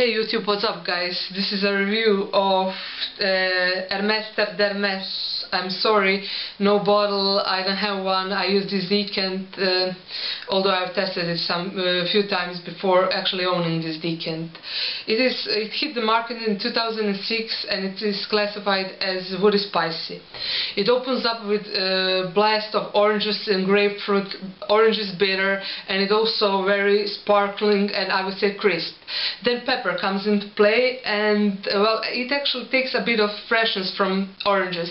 Hey YouTube, what's up guys? This is a review of uh, Hermes Terre d'Hermes. I'm sorry, no bottle, I don't have one. I use this decant, uh, although I've tested it some uh, few times before actually owning this decant. It is it hit the market in 2006 and it is classified as woody spicy. It opens up with a blast of oranges and grapefruit. Orange is bitter and it also very sparkling and I would say crisp. Then pepper comes into play and uh, well it actually takes a bit of freshness from oranges.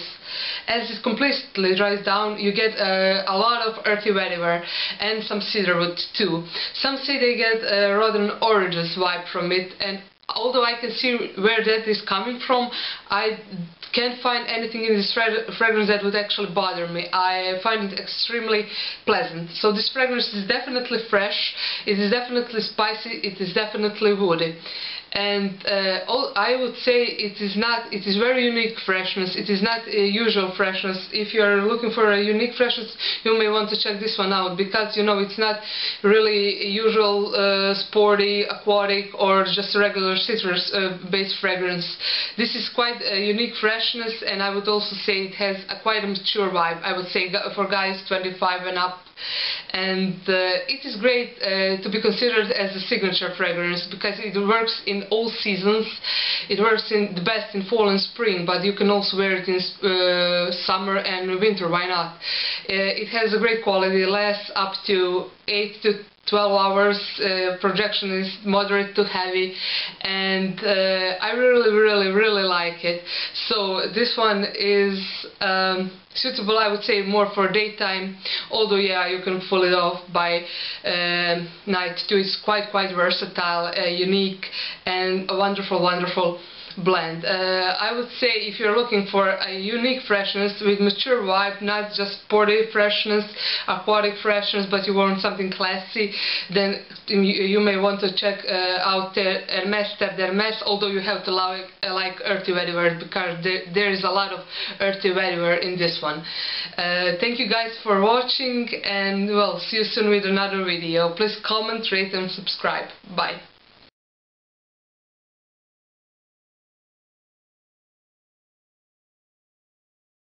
As it completely dries down you get uh, a lot of earthy vetiver and some cedarwood too. Some say they get a rotten oranges vibe from it and although I can see where that is coming from, I can't find anything in this fragrance that would actually bother me. I find it extremely pleasant. So this fragrance is definitely fresh, it is definitely spicy, it is definitely woody and uh, all, I would say it is not it is very unique freshness. It is not a usual freshness. If you are looking for a unique freshness you may want to check this one out because you know it's not really usual uh, sporty aquatic or just regular citrus uh, based fragrance. This is quite a unique freshness and I would also say it has a quite a mature vibe. I would say for guys 25 and up and uh, it is great uh, to be considered as a signature fragrance because it works in all seasons. It works in the best in fall and spring but you can also wear it in uh, summer and winter. Why not? Uh, it has a great quality. Lasts up to 8 to 12 hours uh, projection is moderate to heavy and uh, I really really really like it. So this one is um, suitable I would say more for daytime although yeah you can pull it off by uh, night too. It's quite quite versatile uh, unique and a wonderful wonderful blend. Uh, I would say if you're looking for a unique freshness with mature vibe, not just sporty freshness, aquatic freshness, but you want something classy, then you, may want to check uh, out Hermes Terre d'Hermes, although you have to like, uh, like earthy vetiver because there, there is a lot of earthy vetiver in this one. Uh, thank you guys for watching and well, see you soon with another video. Please comment, rate and subscribe. Bye.